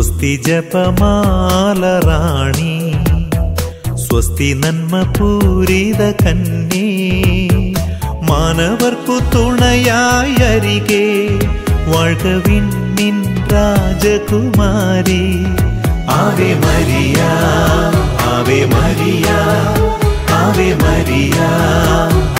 സ്വസ്തി ജപമാല റാണി. സ്വസ്തി നന്മ പൂരിത കന്നി. മാനവർക്കു തുണയായരികെ വാഴ്കവിൻ നിൻ രാജകുമാരി. Ave Maria Ave Maria Ave Maria.